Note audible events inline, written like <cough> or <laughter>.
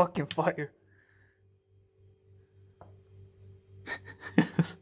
fucking fire. <laughs>